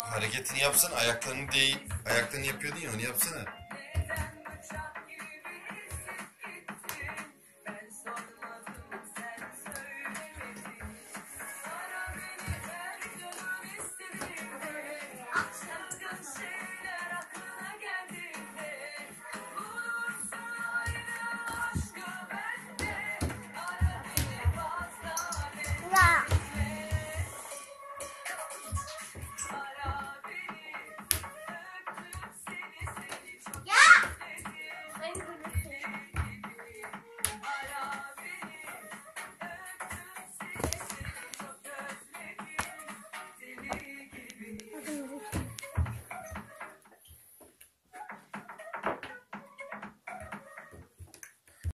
Hareketini yapsana ayaklarını değil. Ayaklarını yapıyordun ya onu yapsana. 啊